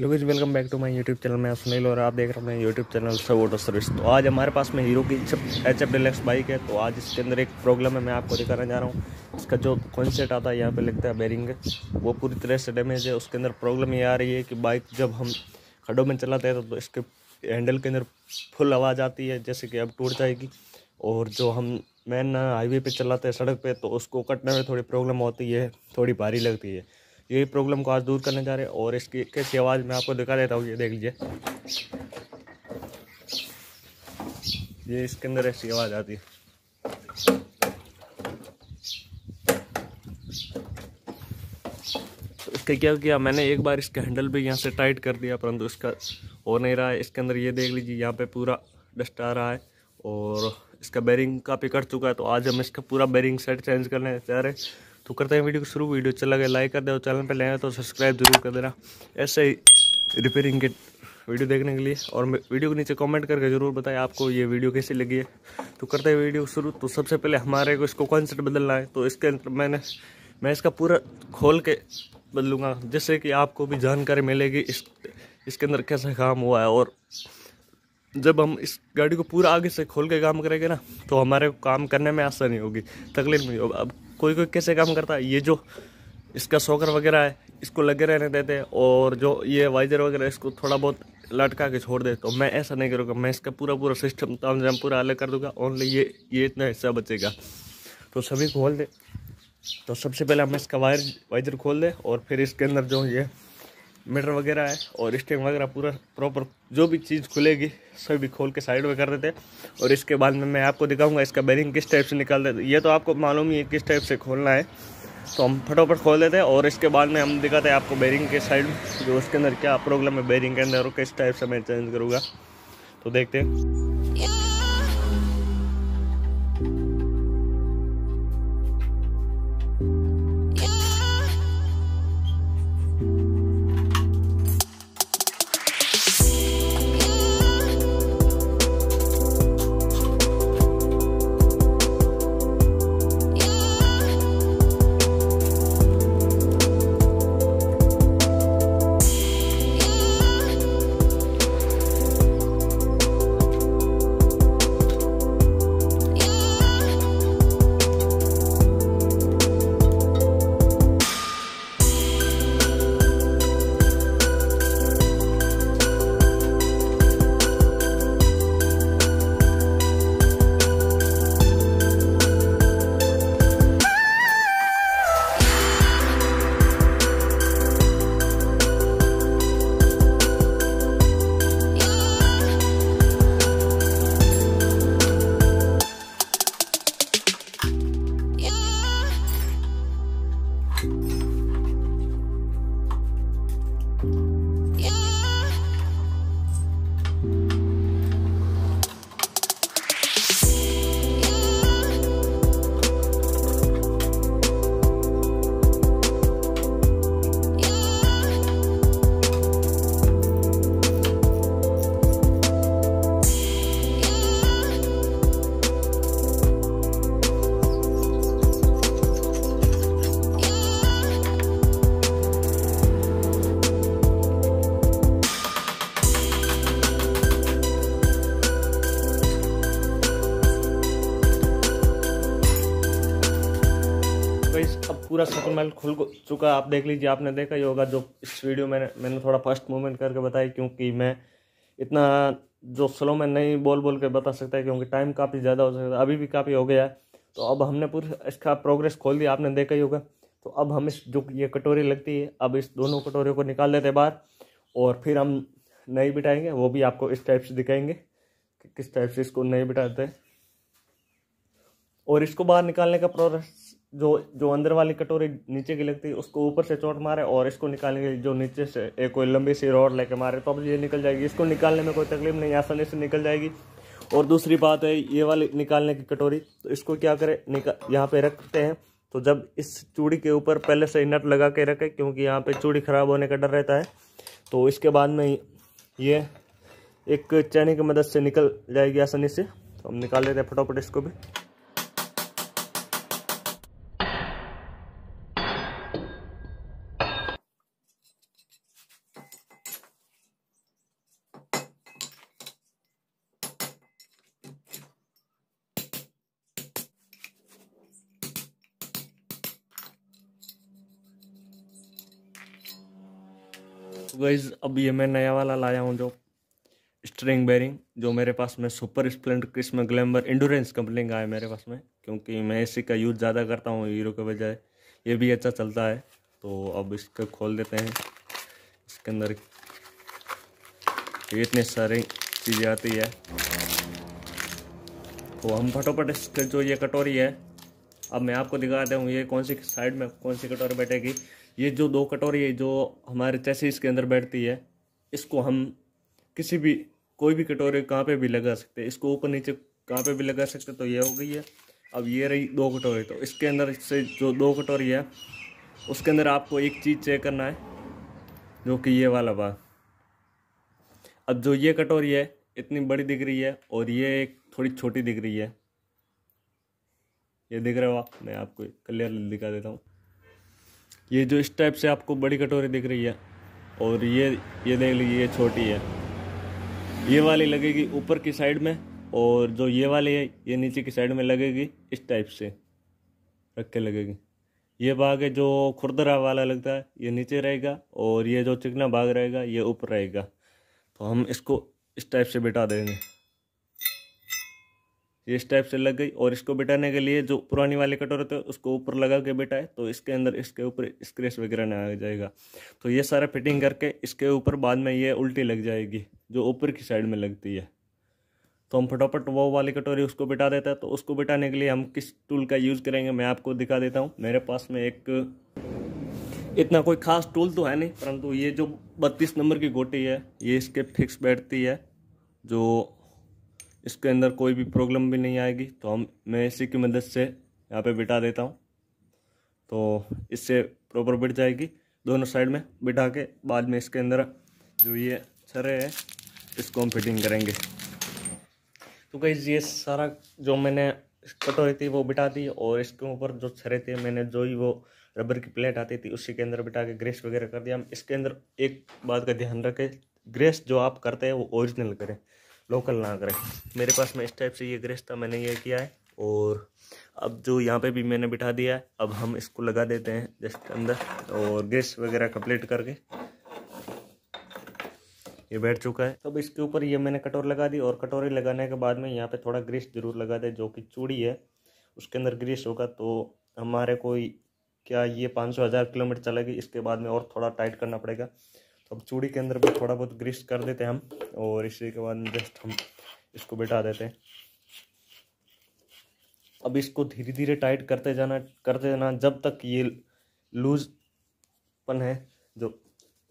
Hello guys welcome back to my YouTube channel मैं सुनील और आप देख रहे हैं यूट्यूब चैनल से ऑटो सर्विस तो आज हमारे पास में हीरो की एच एफ़ डिलेक्स बाइक है। तो आज इसके अंदर एक प्रॉब्लम है, मैं आपको दिखाने जा रहा हूँ। इसका जो कॉन्सेट आता है, यहाँ पे लिखता है बेरिंग वो पूरी तरह से डैमेज है। उसके अंदर प्रॉब्लम ये आ रही है कि बाइक जब हम खड्डों में चलाते हैं तो इसके हैंडल के अंदर फुल आवाज़ आती है, जैसे कि अब टूट जाएगी। और जो हम मेन हाईवे पर चलाते हैं, सड़क पर तो उसको कटने में थोड़ी प्रॉब्लम होती है, थोड़ी भारी लगती है। यही प्रॉब्लम को आज दूर करने जा रहे हैं और इसकी, कैसी आवाज़ मैं आपको दिखा देता हूँ, ये देख लीजिए। ये इसके अंदर ऐसी आवाज़ आती है। तो इसका क्या किया, मैंने एक बार इसका हैंडल भी यहाँ से टाइट कर दिया, परंतु इसका हो नहीं रहा है। इसके अंदर ये देख लीजिए, यहाँ पे पूरा डस्ट आ रहा है और इसका बेरिंग काफ़ी कट चुका है। तो आज हम इसका पूरा बेरिंग सेट चेंज करने जा रहे हैं। तो करते हैं वीडियो को शुरू। वीडियो चला गया लाइक कर दे और चैनल पर ले तो सब्सक्राइब ज़रूर कर देना। ऐसे ही रिपेयरिंग के वीडियो देखने के लिए। और वीडियो के नीचे कमेंट करके ज़रूर बताएँ आपको ये वीडियो कैसी लगी है। तो करते हैं वीडियो शुरू। तो सबसे पहले हमारे को इसको कॉन्सेप्ट बदलना है। तो इसके अंदर मैंने, मैं इसका पूरा खोल के बदलूँगा। जिससे कि आपको भी जानकारी मिलेगी इस, इसके अंदर कैसा काम हुआ है। और जब हम इस गाड़ी को पूरा आगे से खोल के काम करेंगे ना तो हमारे काम करने में आसानी होगी, तकलीफ़ नहीं होगी। अब कोई कोई कैसे काम करता है? ये जो इसका सोकर वगैरह है, इसको लगे रहने देते हैं और जो ये वाइजर वगैरह इसको थोड़ा बहुत लटका के छोड़ दे तो मैं ऐसा नहीं करूँगा, मैं इसका पूरा पूरा सिस्टम ताम जाम पूरा अलग कर दूँगा। ओनली ये ये इतना हिस्सा बचेगा। तो सभी खोल दे। तो सबसे पहले हम इसका वायर वाइजर खोल दें और फिर इसके अंदर जो ये मीटर वगैरह है और स्टेम वगैरह पूरा प्रॉपर जो भी चीज़ खुलेगी, सभी खोल के साइड में कर देते हैं। और इसके बाद में मैं आपको दिखाऊँगा इसका बैरिंग किस टाइप से निकाल देते ये तो आपको मालूम ही है किस टाइप से खोलना है। तो हम फटोफट खोल देते हैं और इसके बाद में हम दिखाते हैं आपको बैरिंग के साइड जो उसके अंदर क्या प्रॉब्लम है बैरिंग के अंदर और किस टाइप से मैं चेंज करूँगा। तो देखते हैं। you अब पूरा सेटलमेंट खुल चुका। आप देख लीजिए, आपने देखा ही होगा जो इस वीडियो में मैंने थोड़ा फ़र्स्ट मूवमेंट करके बताई क्योंकि मैं इतना जो स्लो में नहीं बोल बोल के बता सकता है क्योंकि टाइम काफ़ी ज़्यादा हो सकता है। अभी भी काफ़ी हो गया है। तो अब हमने पूरा इसका प्रोग्रेस खोल दिया, आपने देखा ही होगा। तो अब हम इस जो ये कटोरी लगती है, अब इस दोनों कटोरियों को निकाल देते बाहर और फिर हम नहीं बिठाएँगे, वो भी आपको इस टाइप से दिखाएँगे कि किस टाइप से इसको नहीं बिठाते। और इसको बाहर निकालने का प्रोसेस जो जो अंदर वाली कटोरी नीचे की लगती है उसको ऊपर से चोट मारे और इसको निकालने के लिए जो नीचे से एक कोई लंबी सी रॉड लेके मारे तो अब ये निकल जाएगी। इसको निकालने में कोई तकलीफ़ नहीं, आसानी से निकल जाएगी। और दूसरी बात है, ये वाली निकालने की कटोरी तो इसको क्या करें निकाल यहाँ पे रखते हैं। तो जब इस चूड़ी के ऊपर पहले से नट लगा के रखें, क्योंकि यहाँ पे चूड़ी ख़राब होने का डर रहता है तो इसके बाद में ये एक चैनी की मदद से निकल जाएगी आसानी से। तो हम निकाल लेते हैं फटाफट इसको भी। गाइज़ अब ये मैं नया वाला लाया हूँ जो स्ट्रिंग बेरिंग जो मेरे पास में super Splendor Karizma Glamour endurance company का है मेरे पास में, क्योंकि मैं इसी का यूज़ ज़्यादा करता हूँ हीरो के बजाय। ये भी अच्छा चलता है तो अब इसको खोल देते हैं। इसके अंदर इतने सारी चीज़ें आती है। तो हम फटोफट इसके जो ये कटोरी है, अब मैं आपको दिखाता हूँ ये कौन सी साइड में कौन सी कटोरी बैठेगी। ये जो दो कटोरी जो हमारे चैसिस के अंदर बैठती है, इसको हम किसी भी, कोई भी कटोरी कहाँ पे भी लगा सकते हैं। इसको ऊपर नीचे कहाँ पे भी लगा सकते तो ये हो गई है। अब ये रही दो कटोरी तो इसके अंदर से जो दो कटोरी है, उसके अंदर आपको एक चीज़ चेक करना है, जो कि ये वाला बात अब जो ये कटोरी है, इतनी बड़ी दिख रही है और ये एक थोड़ी छोटी दिख रही है। ये दिख रहे हो मैं आपको क्लियर दिखा देता हूँ। ये जो इस टाइप से आपको बड़ी कटोरी दिख रही है, और ये ये देख लीजिए, ये छोटी है। ये वाली लगेगी ऊपर की साइड में, और जो ये वाली है, ये नीचे की साइड में लगेगी इस टाइप से, रख के लगेगी। ये भाग है जो खुरदरा वाला लगता है, ये नीचे रहेगा, और ये जो चिकना भाग रहेगा, ये ऊपर रहेगा। तो हम इसको इस टाइप से बिठा देंगे। ये इस टाइप से लग गई और इसको बिठाने के लिए जो पुरानी वाले कटोर हैं उसको ऊपर लगा के बिठाए तो इसके अंदर इसके ऊपर स्क्रेच वगैरह ना आ जाएगा। तो ये सारा फिटिंग करके इसके ऊपर बाद में ये उल्टी लग जाएगी, जो ऊपर की साइड में लगती है। तो हम फटाफट वो वाली कटोरी उसको बिठा देता है तो उसको बिठाने के लिए हम किस टूल का यूज़ करेंगे, मैं आपको दिखा देता हूँ। मेरे पास में एक इतना कोई खास टूल तो है नहीं, परंतु ये जो बत्तीस नंबर की गोटी है, ये इसके फिक्स बैठती है, जो इसके अंदर कोई भी प्रॉब्लम भी नहीं आएगी। तो हम, मैं इसी की मदद से यहाँ पे बिठा देता हूँ। तो इससे प्रॉपर बिठ जाएगी। दोनों साइड में बिठा के बाद में इसके अंदर जो ये छरे है, इसको हम फिटिंग करेंगे। तो कहीं ये सारा जो मैंने कटोरी थी वो बिठा दी और इसके ऊपर जो छरे थे, मैंने जो ही वो रबर की प्लेट आती थी, उसी के अंदर बिठा के ग्रेस वगैरह कर दिया। हम इसके अंदर एक बात का ध्यान रखें ग्रेस जो आप करते हैं वो ओरिजिनल करें। लोकल ना करें। मेरे पास में इस टाइप से ये ग्रेस था, मैंने ये किया है। और अब जो यहाँ पे भी मैंने बिठा दिया है, अब हम इसको लगा देते हैं जिसके अंदर और गैस वगैरह कंप्लीट करके। ये बैठ चुका है। अब इसके ऊपर ये मैंने कटोर लगा दी और कटोरी लगाने के बाद में यहाँ पे थोड़ा ग्रीस ज़रूर लगा दे, जो कि चूड़ी है। उसके अंदर ग्रीस होगा तो हमारे कोई, क्या ये पाँच सौ हज़ार किलोमीटर चलेगी? इसके बाद में और थोड़ा टाइट करना पड़ेगा। अब चूड़ी के अंदर भी थोड़ा बहुत ग्रीस कर देते हैं हम, और इसी के बाद जस्ट हम इसको बिठा देते हैं। अब इसको धीरे धीरे टाइट करते जाना करते जाना जब तक ये लूज पन है, जो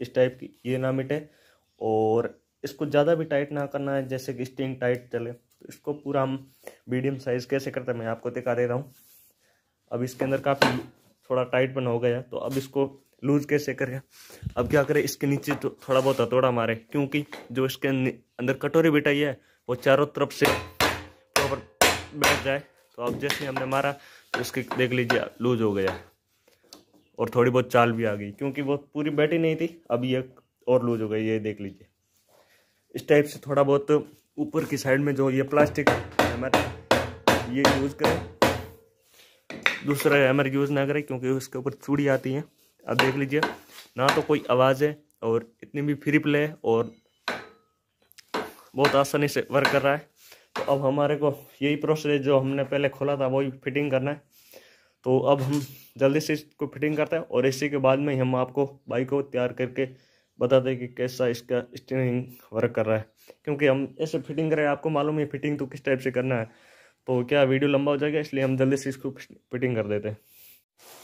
इस टाइप की ये ना मिटे, और इसको ज़्यादा भी टाइट ना करना है, जैसे कि स्टिंग टाइट चले। तो इसको पूरा हम मीडियम साइज़ कैसे करते हैं, मैं आपको दिखा दे रहा हूँ। अब इसके अंदर काफ़ी थोड़ा टाइट बना हो गया तो अब इसको लूज कैसे करें? अब क्या करें? इसके नीचे तो थोड़ा बहुत हथौड़ा मारे, क्योंकि जो इसके अंदर कटोरी बिठाई है, वो चारों तरफ़ से प्रॉपर बैठ जाए। तो अब जैसे हमने मारा तो इसके देख लीजिए, लूज हो गया। और थोड़ी बहुत चाल भी आ गई, क्योंकि वो पूरी बैठी नहीं थी, अब ये और लूज हो गई, ये देख लीजिए। इस टाइप से थोड़ा बहुत ऊपर की साइड में जो ये प्लास्टिक हमारे ये यूज़ करें। दूसरा हैमर यूज़ ना करें, क्योंकि उसके ऊपर चूड़ी आती हैं। अब देख लीजिए, ना तो कोई आवाज़ है और इतनी भी फ्री प्ले है और बहुत आसानी से वर्क कर रहा है। तो अब हमारे को यही प्रोसेस जो हमने पहले खोला था, वही फिटिंग करना है। तो अब हम जल्दी से इसको फिटिंग करते हैं और इसी के बाद में हम आपको बाइक को तैयार करके बता दें कि कैसा इसका स्टीयरिंग वर्क कर रहा है। क्योंकि हम ऐसे फिटिंग करें, आपको मालूम है फिटिंग तो किस टाइप से करना है। तो क्या वीडियो लंबा हो जाएगा, इसलिए हम जल्दी से इसको फिटिंग कर देते हैं।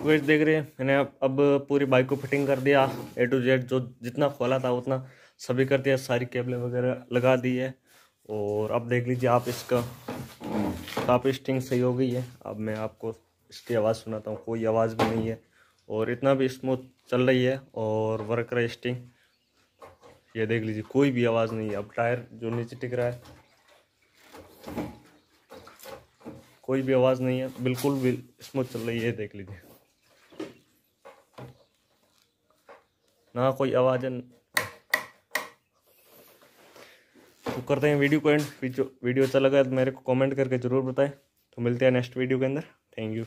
वेट देख रहे हैं, मैंने अब अब पूरी बाइक को फिटिंग कर दिया ए टू जेड जो जितना खोला था उतना सभी कर दिया, सारी केबलें वगैरह लगा दी है। और अब देख लीजिए आप इसका, काफ़ी स्टिंग सही हो गई है। अब मैं आपको इसकी आवाज़ सुनाता हूँ, कोई आवाज़ भी नहीं है। और इतना भी स्मूथ चल रही है और वर्क रहा स्टिंग ये देख लीजिए, कोई भी आवाज़ नहीं है। अब टायर जो नीचे टिक रहा है कोई भी आवाज़ नहीं है। बिल्कुल भी स्मूथ चल रही है देख लीजिए। ना कोई आवाज़ है। तो करते हैं वीडियो को एंड वीडियो अच्छा लगा तो मेरे को कमेंट करके ज़रूर बताएँ। तो मिलते हैं नेक्स्ट वीडियो के अंदर। Thank you